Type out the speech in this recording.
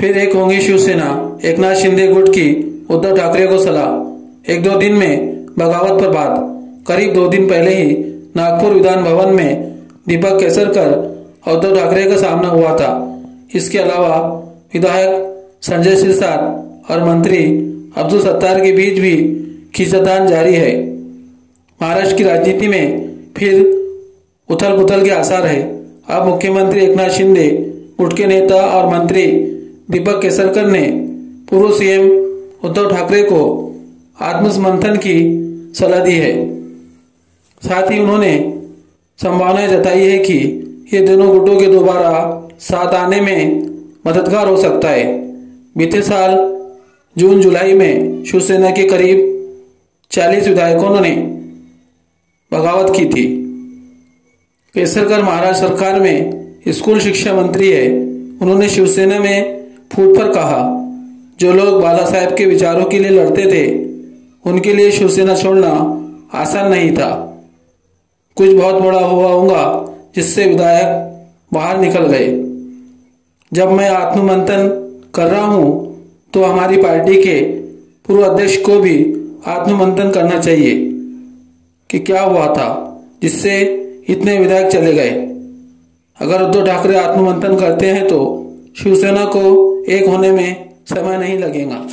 फिर एक होंगी शिवसेना, एक नाथ शिंदे गुट की, उद्धव ठाकरे को सलाह। एक दो दिन में बगावत पर बात। करीब दो दिन पहले ही नागपुर विधान भवन में दीपक केसरकर और उद्धव ठाकरे का सामना हुआ था। इसके अलावा विधायक संजय सिरसाट और मंत्री अब्दुल सत्तार के बीच भी खींचातान जारी है। महाराष्ट्र की राजनीति में फिर उथल पुथल के आसार है। अब मुख्यमंत्री एकनाथ शिंदे, गुट के नेता और मंत्री दीपक केसरकर ने पूर्व सीएम उद्धव ठाकरे को आत्मसमंथन की सलाह दी है। साथ ही उन्होंने संभावना जताई है कि ये दोनों गुटों के दोबारा साथ आने में मददगार हो सकता है। बीते साल जून जुलाई में शिवसेना के करीब 40 विधायकों ने बगावत की थी। केसरकर महाराष्ट्र सरकार में स्कूल शिक्षा मंत्री है। उन्होंने शिवसेना में फूट पर कहा, जो लोग बाला साहेब के विचारों के लिए लड़ते थे, उनके लिए शिवसेना छोड़ना आसान नहीं था। कुछ बहुत बड़ा हुआ होगा जिससे विधायक बाहर निकल गए। जब मैं आत्ममंथन कर रहा हूँ तो हमारी पार्टी के पूर्व अध्यक्ष को भी आत्ममंथन करना चाहिए, कि क्या हुआ था, जिससे इतने विधायक चले गए। अगर उद्धव ठाकरे आत्ममंथन करते हैं तो शिवसेना को एक होने में समय नहीं लगेगा।